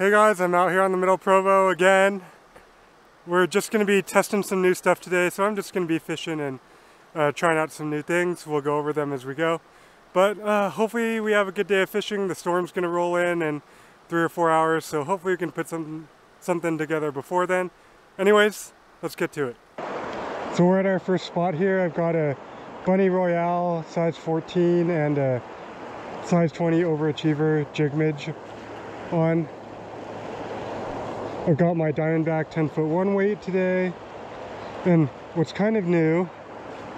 Hey guys, I'm out here on the Middle Provo again. We're just going to be testing some new stuff today, so I'm just going to be fishing and uh, trying out some new things. We'll go over them as we go. But uh, hopefully we have a good day of fishing. The storm's going to roll in in three or four hours, so hopefully we can put some, something together before then. Anyways, let's get to it. So we're at our first spot here. I've got a Bunny Royale size 14 and a size 20 Overachiever jig midge on. I've got my Diamondback 10 foot one weight today. And what's kind of new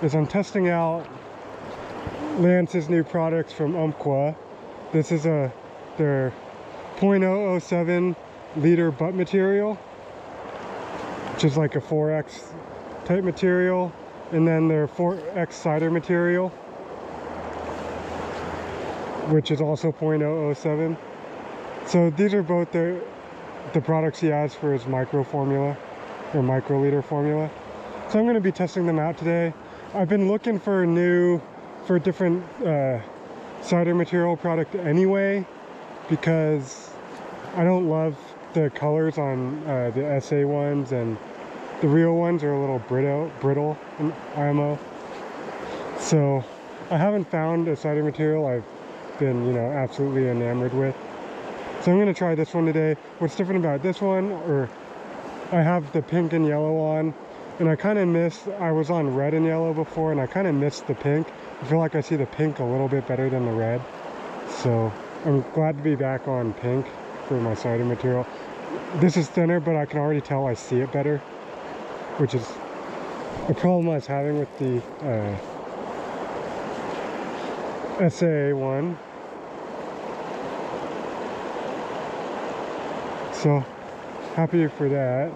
is I'm testing out Lance's new products from Umpqua. This is a their 0.007 leader butt material, which is like a 4X type material. And then their 4X sighter material, which is also 0.007. So these are both the the products he has for his micro formula or micro leader formula. So I'm going to be testing them out today. I've been looking for a new, for different uh, sighter material product anyway because I don't love the colors on uh, the SA ones and the RIO ones are a little brittle, brittle in IMO. So I haven't found a sighter material I've been, you know, absolutely enamored with. So I'm gonna try this one today. What's different about this one, or I have the pink and yellow on, and I kind of missed, I was on red and yellow before, and I kind of missed the pink. I feel like I see the pink a little bit better than the red. So I'm glad to be back on pink for my siding material. This is thinner, but I can already tell I see it better, which is a problem I was having with the uh, SA1 So happy for that.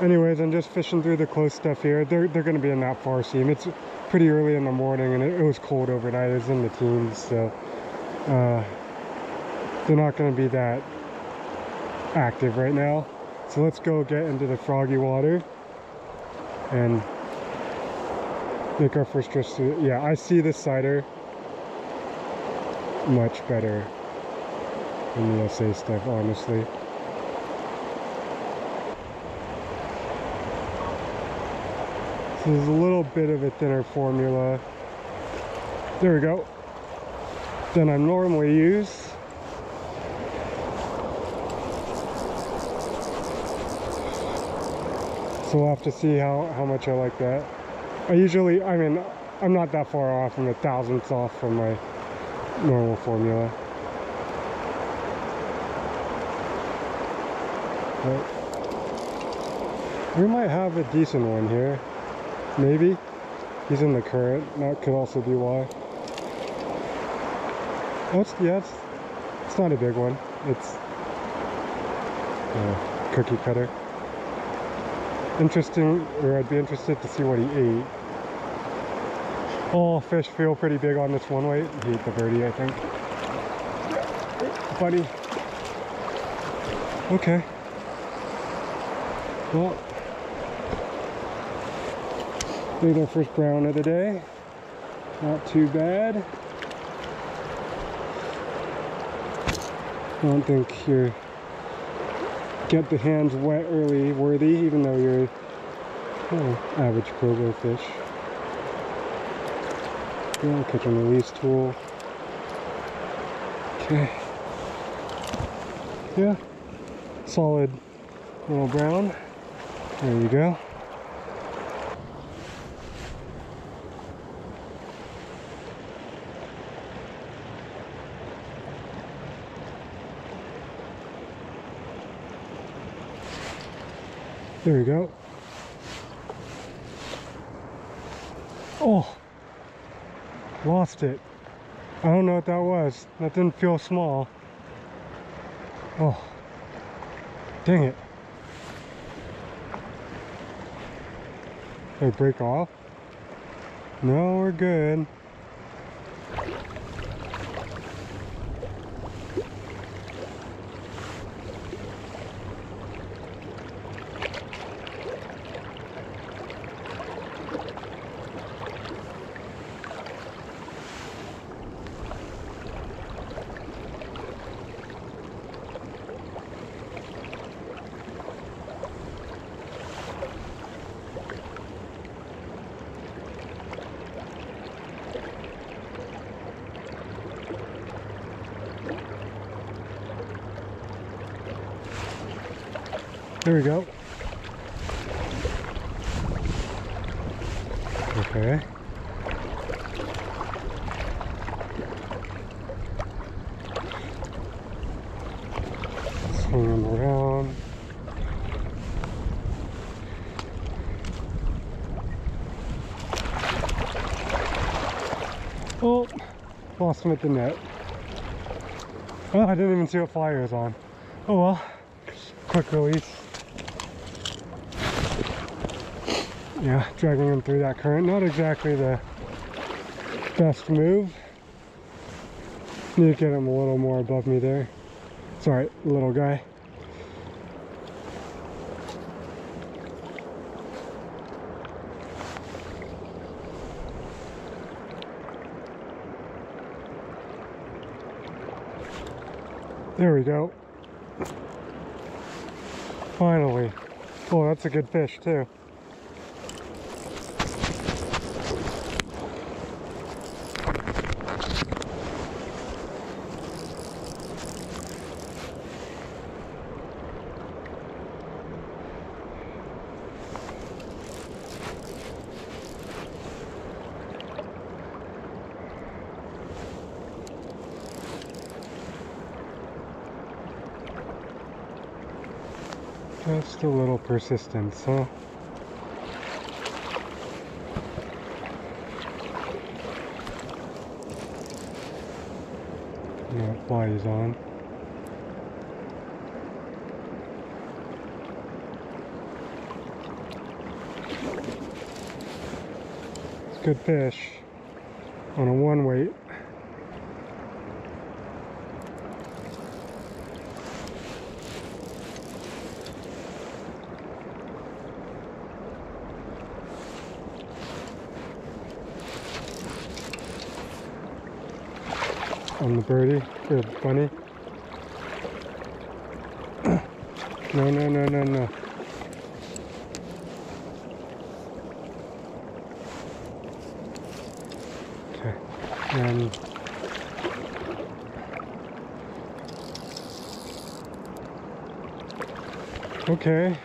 Anyways, I'm just fishing through the close stuff here. They're, they're going to be in that far seam. It's pretty early in the morning and it, it was cold overnight. It was in the teens, so uh, they're not going to be that active right now. So let's go get into the froggy water and make our first trip to Yeah, I see this sighter much better than the SA stuff, honestly. So there's a little bit of a thinner formula. There we go. Than I normally use. So we'll have to see how, how much I like that. I usually, I mean, I'm not that far off. I'm a thousandth off from my normal formula. But we might have a decent one here. Maybe. He's in the current. That could also be why. Oh, yeah, it's, it's not a big one. It's a cookie cutter. Interesting, or I'd be interested to see what he ate. All fish feel pretty big on this one weight. He ate the birdie, I think. Buddy. Okay. Well, there's our first brown of the day. Not too bad. I don't think you're get the hands wet early worthy, even though you're oh, average Provo fish. Yeah, Ketchum release tool. Okay. Yeah, solid little brown. There you go. There we go. Oh, lost it. I don't know what that was. That didn't feel small. Oh, dang it. Did I break off? No, we're good. We go. Okay. Swing them around. Oh, lost him at the net. Oh, I didn't even see what fly he was on. Oh well, quick release. Yeah, dragging him through that current. Not exactly the best move. Need to get him a little more above me there. Sorry, little guy. There we go. Finally. Oh, that's a good fish too. Just a little persistence, huh? fly he's on. Good fish on a one weight. On the birdie or bunny. no, no, no, no, no. Okay, and okay.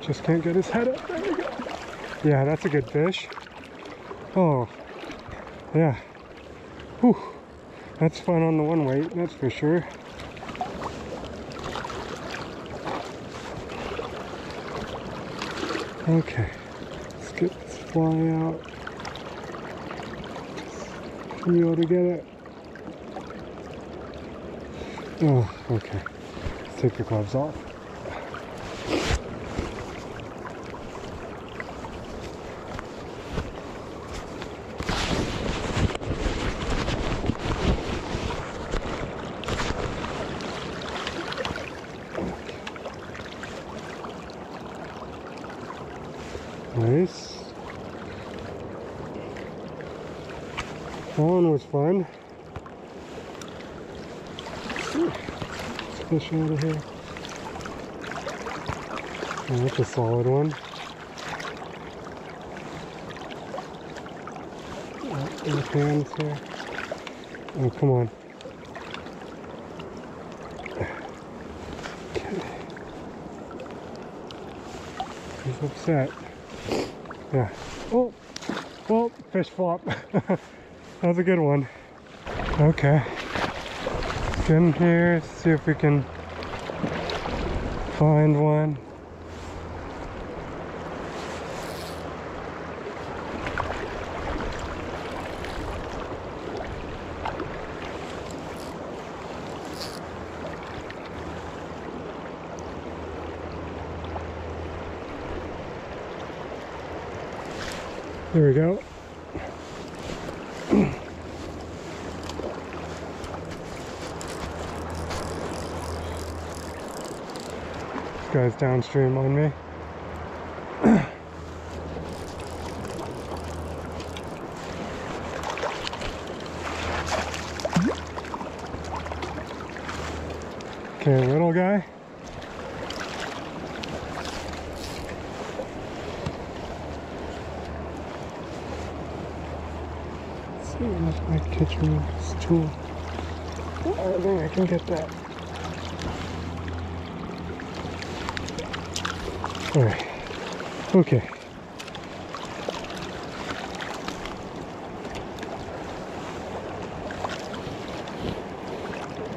Just can't get his head up. Yeah, that's a good fish. Oh, yeah. Whew. That's fun on the one weight, that's for sure. Okay, let's get this fly out. Just be able to get it. Oh, okay. Let's take the gloves off. Nice. That one was fun. Let's fish out of here. Oh, that's a solid one. Oh, left hands here. Oh, come on. Okay. He's upset. Yeah. Oh, oh well, fish flop. that was a good one. Okay. Get in here, see if we can find one. There we go. this guy's downstream on me. okay, little guy. see if I catch him this tool. Oh, I think I can get that. All right. Okay.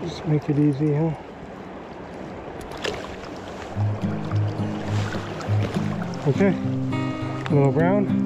Just make it easy, huh? Okay. A little brown.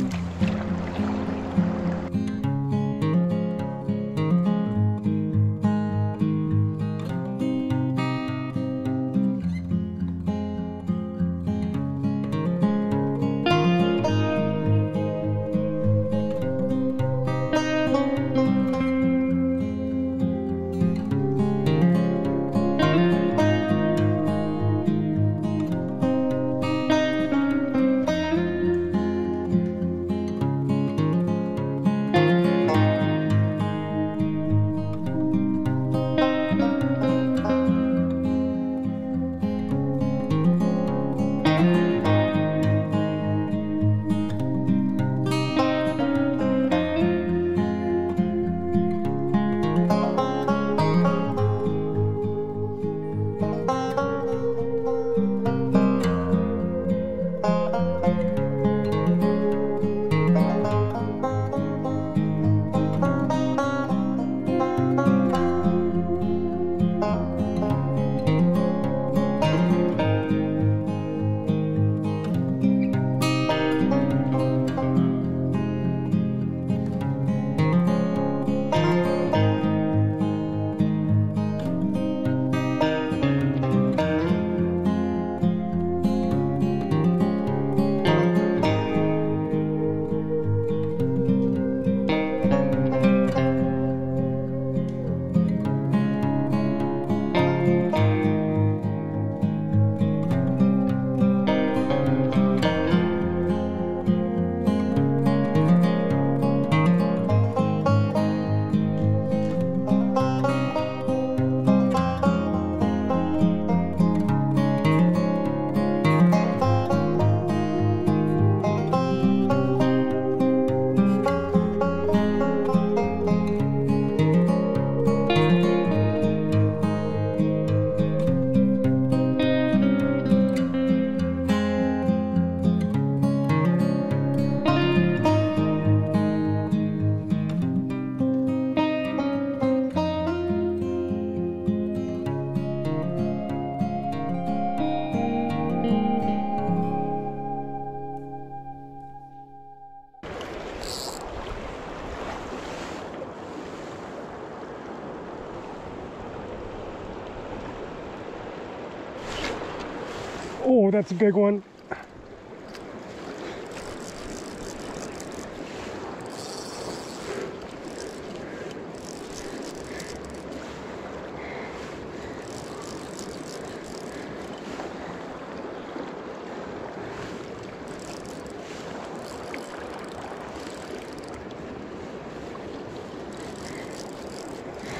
Oh, that's a big one.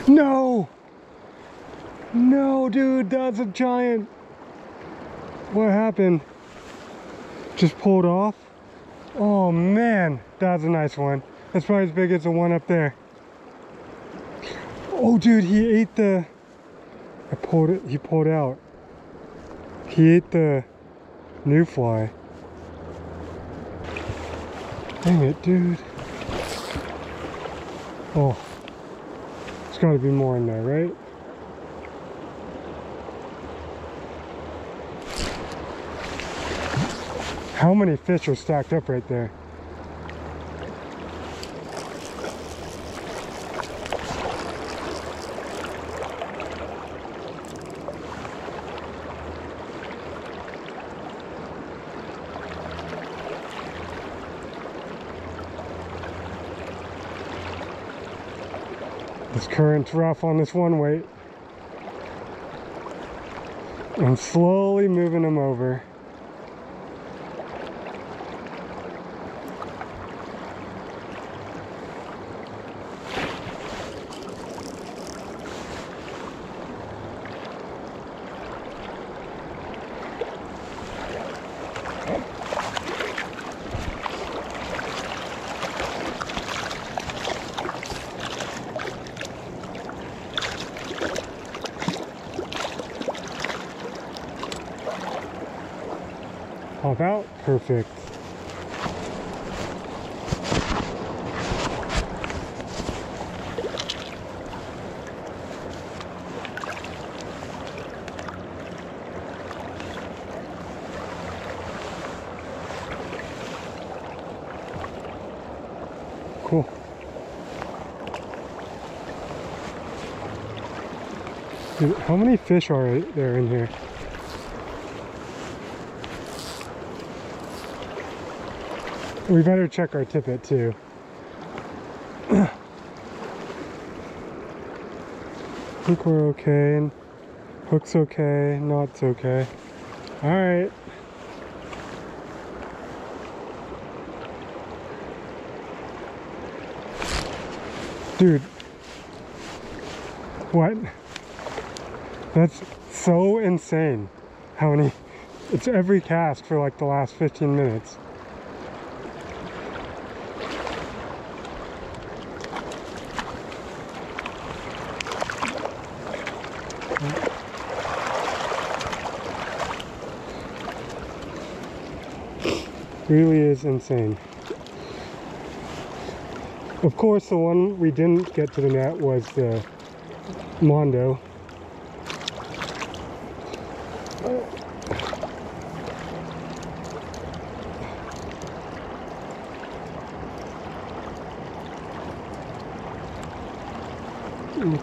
No! No, dude, that's a giant. What happened? Just pulled off? Oh man, that's a nice one. That's probably as big as the one up there. Oh dude, he ate the, I pulled it, he pulled out. He ate the new fly. Dang it, dude. Oh, there's gotta be more in there, right? How many fish are stacked up right there? This current's rough on this one weight. I'm slowly moving them over. Perfect. Cool. Dude, How many fish are there in here? We better check our tippet too. I think we're okay. Hook's okay. Knot's okay. Alright. Dude. What? That's so insane. How many? It's every cast for like the last 15 minutes. Really is insane. Of course, the one we didn't get to the net was the Mondo.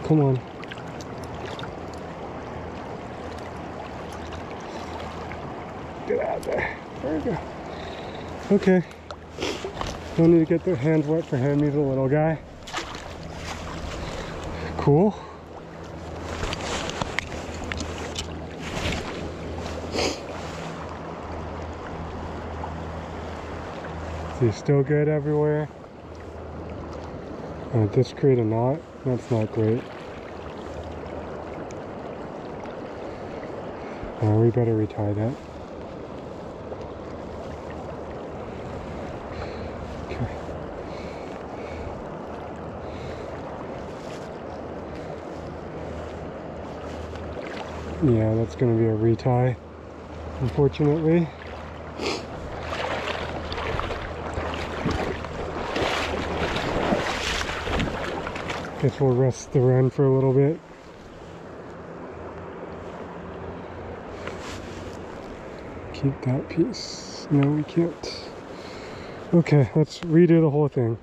Come on. Get out of there. There we go. Okay. Don't need to get their hands wet for him. He's a little guy. Cool. Is still good everywhere? Uh, this create a knot? That's not great. Uh, we better retie that. Yeah, that's gonna be a retie, unfortunately. Guess we'll rest the run for a little bit. Keep that piece. No, we can't. Okay, let's redo the whole thing.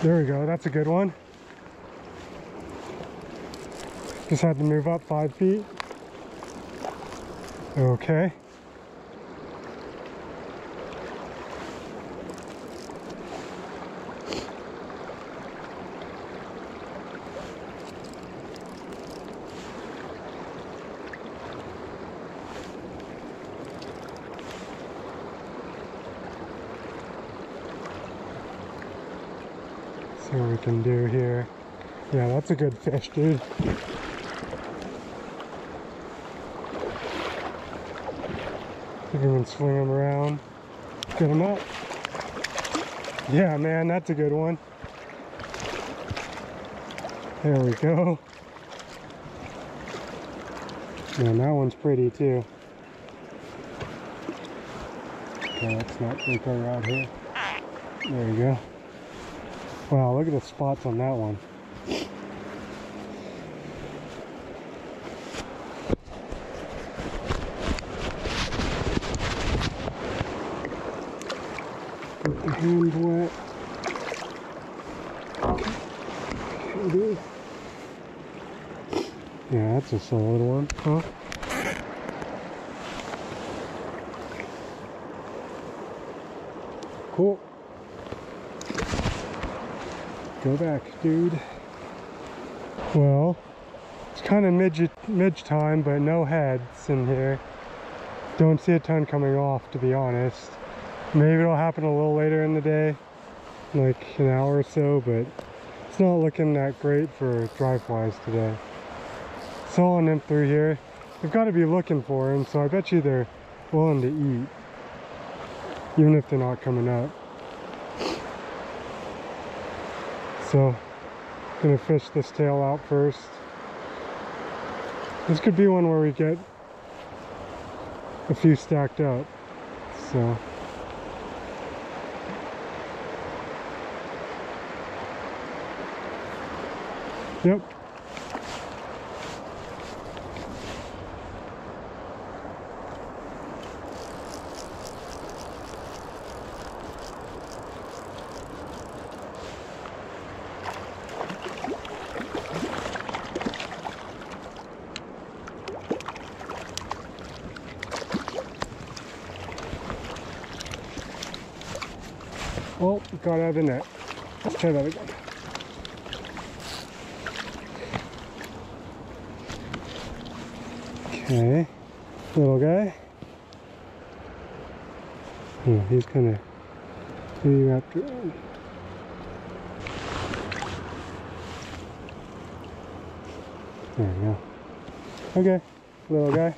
There we go, that's a good one. Just had to move up five feet. Okay. That's a good fish, dude. We can swing him around. Get him up. Yeah, man, that's a good one. There we go. Man, that one's pretty too. Okay, let's not break our rod here. There we go. Wow, look at the spots on that one. Hand wet. Yeah, that's a solid one, huh? Cool. Go back, dude. Well, it's kind of midge, midge time, but no heads in here. Don't see a ton coming off, to be honest. Maybe it'll happen a little later in the day, like an hour or so, but it's not looking that great for dry flies today. Sawing them through here. They've got to be looking for them, so I bet you they're willing to eat, even if they're not coming up. So, gonna fish this tail out first. This could be one where we get a few stacked up. So. Yep. Oh, got out of the net. Let's try that again. Okay, little guy. Oh, he's kind of maybe around. There we go. Okay, little guy.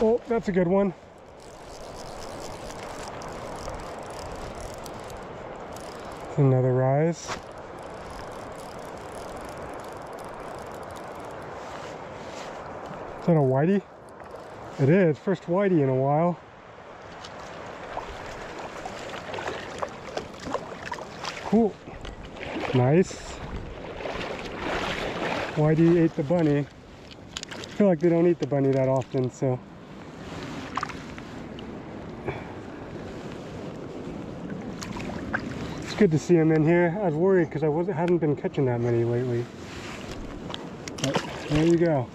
Oh, that's a good one. Another rise. Is that a whitey? It is. First whitey in a while. Cool. Nice. Whitey ate the bunny. I feel like they don't eat the bunny that often, so. Good to see them in here. I was worried because I wasn't hadn't been catching that many lately. But there you go.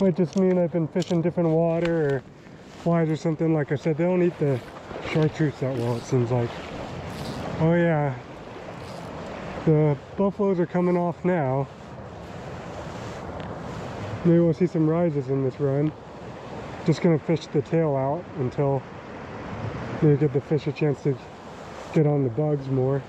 Might just mean I've been fishing different water or flies or something. Like I said, they don't eat the chartreuse that well, it seems like. Oh yeah, the buffaloes are coming off now. Maybe we'll see some rises in this run. Just gonna fish the tail out until maybe give the fish a chance to get on the bugs more.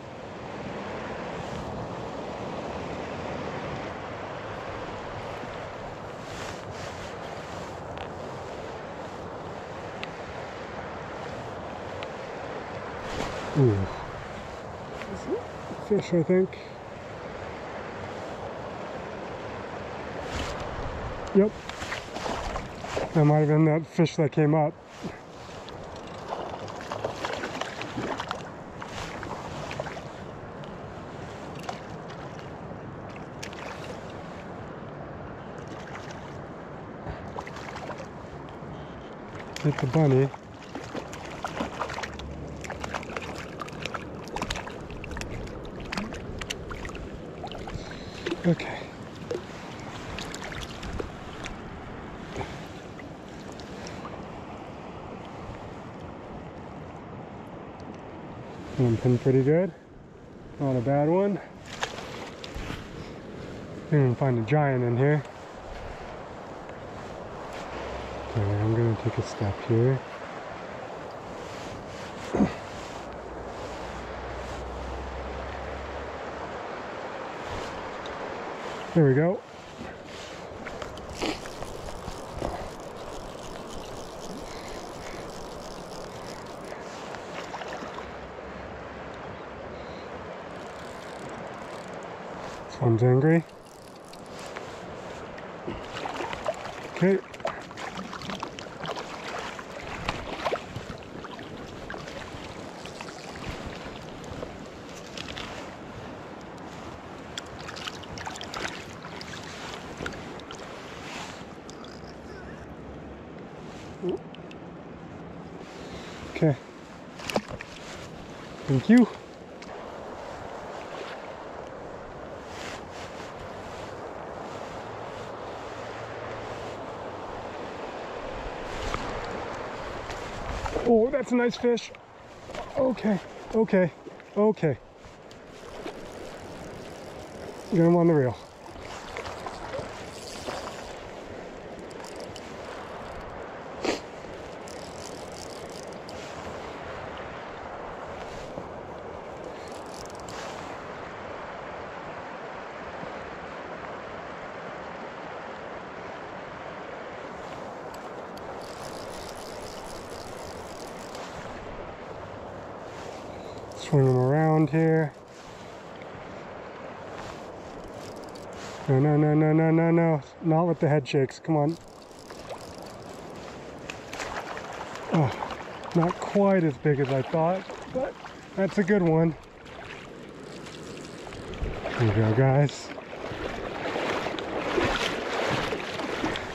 Ooh. Fish, I think. Yep. That might have been that fish that came up. Get the bunny. Okay. Pin pretty good. Not a bad one. Didn't even find a giant in here. Okay, I'm gonna take a step here. There we go. This one's angry. Okay. Okay. Thank you. Oh, that's a nice fish. Okay, okay, okay. Get him on the reel. Swing them around here. No, no, no, no, no, no, no. Not with the head shakes. Come on. Oh, not quite as big as I thought, but that's a good one. There you go, guys.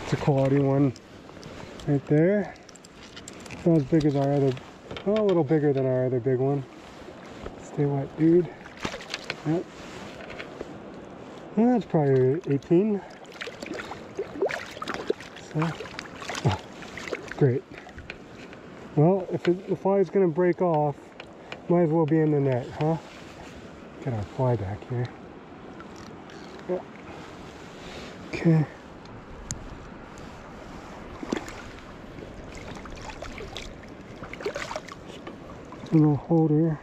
It's a quality one right there. Not as big as our other, a little bigger than our other big one. Stay wet, dude. Yep. Well, that's probably 18. Oh, great. Well, if it, the fly's gonna break off, might as well be in the net, huh? Get our fly back here. Yep. Okay. Little holder.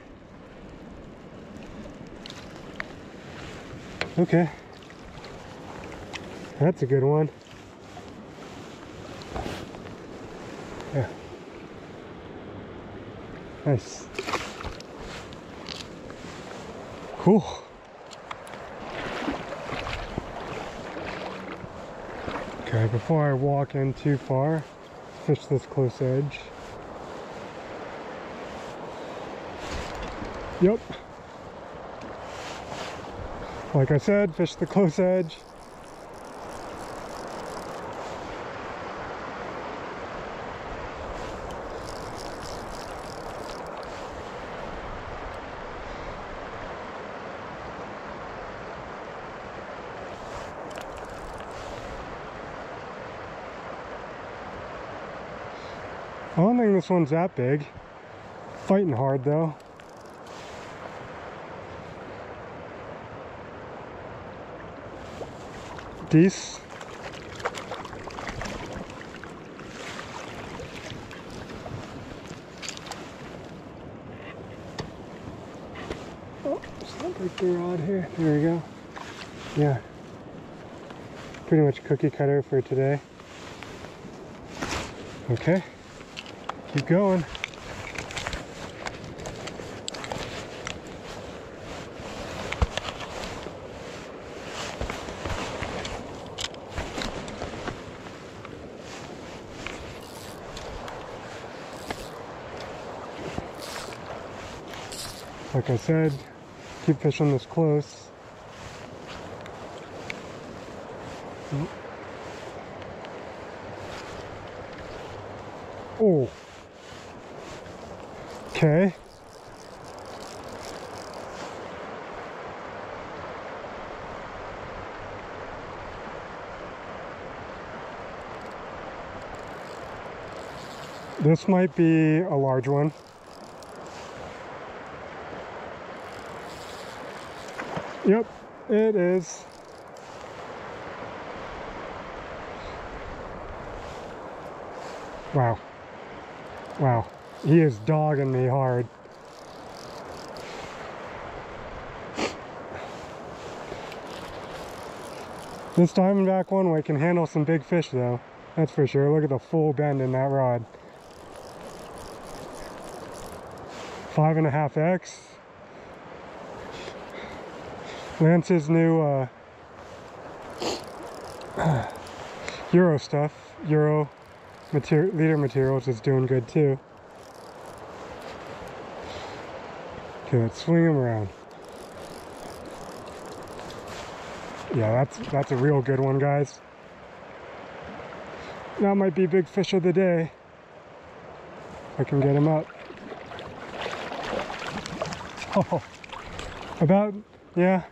Okay. That's a good one. Nice. Cool. Okay, before I walk in too far, fish this close edge. Yep. Like I said, fish the close edge. I don't think this one's that big. Fighting hard though. These. Oh, the rod here. There we go. Yeah. Pretty much cookie cutter for today. Okay. Keep going. Like I said, keep fishing this close. Oh, Okay. This might be a large one. Yep, it is. Wow. Wow. He is dogging me hard. This Diamondback one weight can handle some big fish though. That's for sure. Look at the full bend in that rod. Five and a half X. Lance's new uh, Euro stuff, Euro mater leader materials is doing good too. Okay, let's swing him around. Yeah, that's that's a real good one, guys. That might be big fish of the day. I can get him up. About, yeah,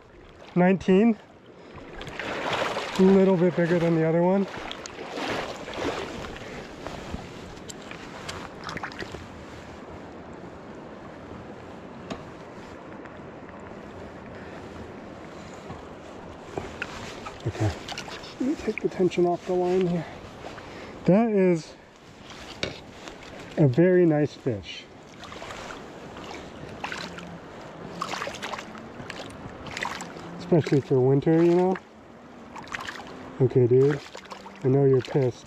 19. A little bit bigger than the other one. Okay, let me take the tension off the line here. That is a very nice fish. Especially for winter, you know? Okay, dude. I know you're pissed.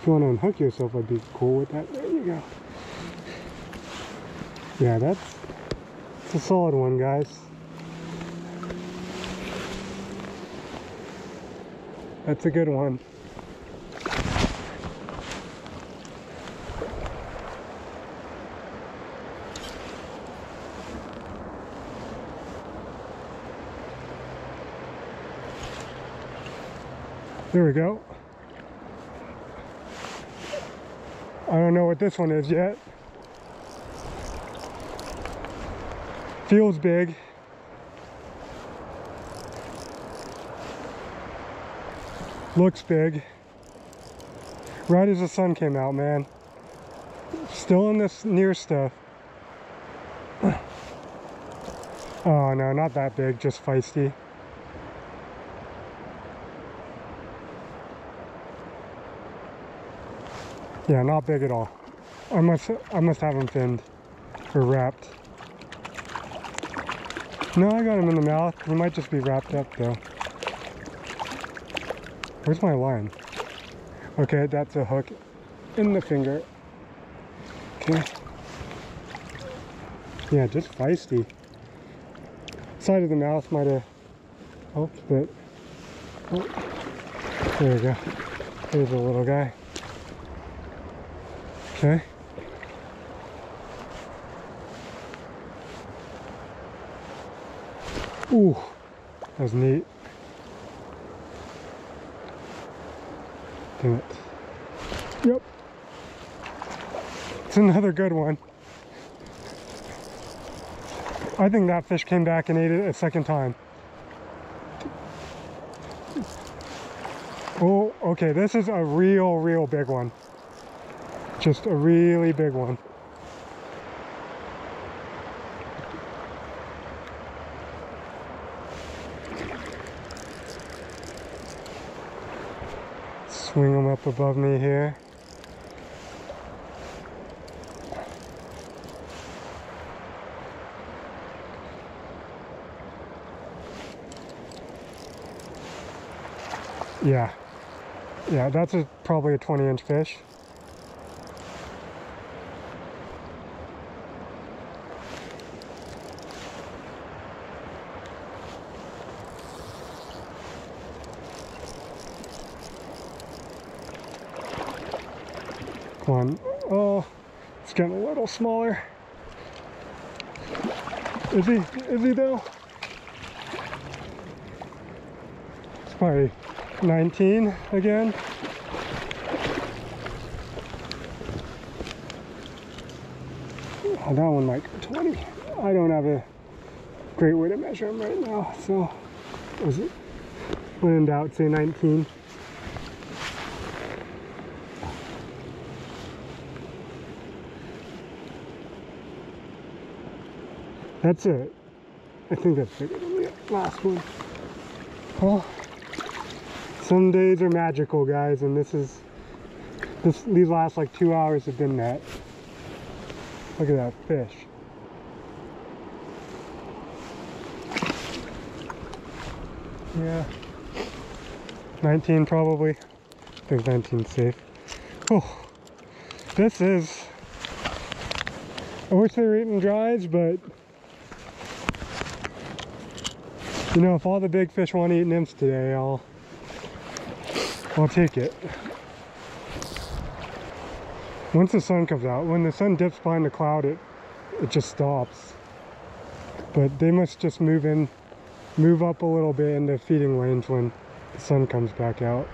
If you want to unhook yourself, I'd be cool with that. There you go. Yeah, that's, that's a solid one, guys. That's a good one. There we go. I don't know what this one is yet. Feels big. Looks big. Right as the sun came out, man. Still in this near stuff. Oh no, not that big, just feisty. Yeah, not big at all. I must I must have him finned or wrapped. No, I got him in the mouth. He might just be wrapped up though. Where's my line? Okay, that's a hook in the finger. Okay. Yeah, just feisty. Side of the mouth might have helped, but oh, there we go. There's a little guy. Okay. Ooh, that was neat. Damn it. Yep. It's another good one. I think that fish came back and ate it a second time. Oh, okay, this is a real, real big one. Just a really big one. Swing them up above me here. Yeah. Yeah, that's a, probably a 20 inch fish. Come on. Oh, it's getting a little smaller. Is he? Is he though? It's probably 19 again. Oh, that one might go 20. I don't have a great way to measure them right now, so was it? When in doubt, say 19. That's it. I think that's bigger than the last one. Well, some days are magical, guys, and this is this. These last like two hours have been that. Look at that fish. Yeah, 19 probably. I think 19 safe. Oh, this is. I wish they were eating dries, but You know, if all the big fish want to eat nymphs today, I'll, I'll take it. Once the sun comes out, when the sun dips behind the cloud, it, it just stops. But they must just move in, move up a little bit into feeding lanes when the sun comes back out.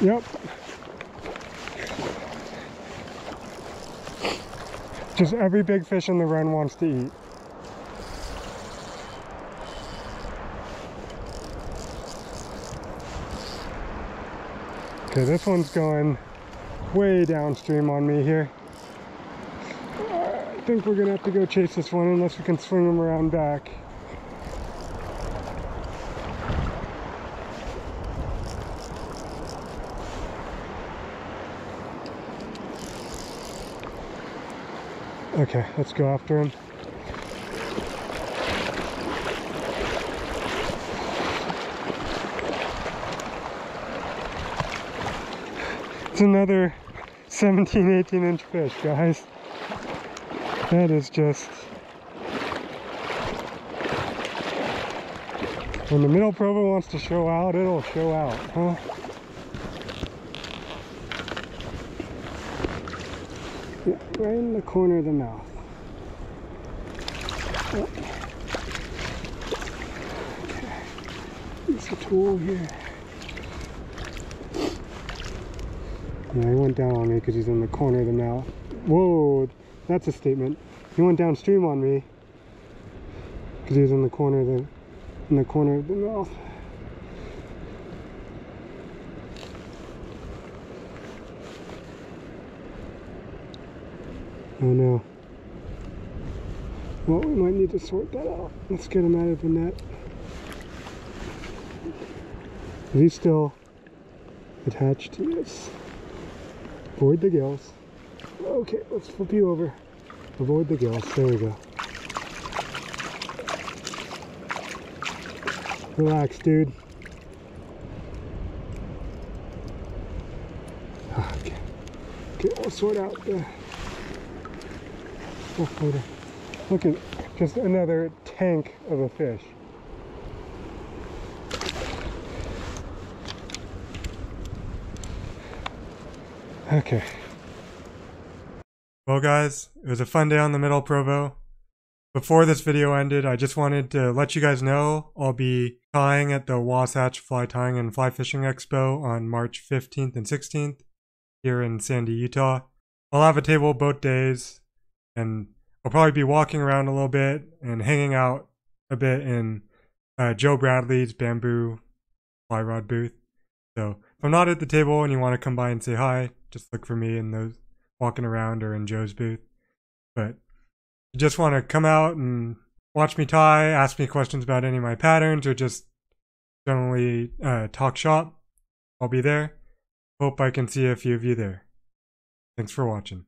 Yep, Just every big fish in the run wants to eat. Okay, this one's going way downstream on me here. I think we're gonna have to go chase this one unless we can swing him around back. Okay, let's go after him. It's another 17, 18 inch fish, guys. That is just... When the Middle Provo wants to show out, it'll show out, huh? Yeah, right in the corner of the mouth. Oh. Okay. Use a tool here. Yeah, he went down on me because he's in the corner of the mouth. Whoa, that's a statement. He went downstream on me because he was in the corner of the in the corner of the mouth. Oh no. Well, we might need to sort that out. Let's get him out of the net. Is he still attached? Yes. Avoid the gills. Okay, let's flip you over. Avoid the gills. There we go. Relax, dude. Ah, okay. Okay, we'll sort out the Look at just another tank of a fish. Okay. Well guys, it was a fun day on the Middle Provo. Before this video ended, I just wanted to let you guys know I'll be tying at the Wasatch Fly Tying and Fly Fishing Expo on March 15th and 16th here in Sandy, Utah. I'll have a table both days and I'll probably be walking around a little bit and hanging out a bit in uh, Joe Bradley's bamboo fly rod booth. So if I'm not at the table and you want to come by and say hi, just look for me in those walking around or in Joe's booth. But if you just want to come out and watch me tie, ask me questions about any of my patterns, or just generally uh, talk shop, I'll be there. Hope I can see a few of you there. Thanks for watching.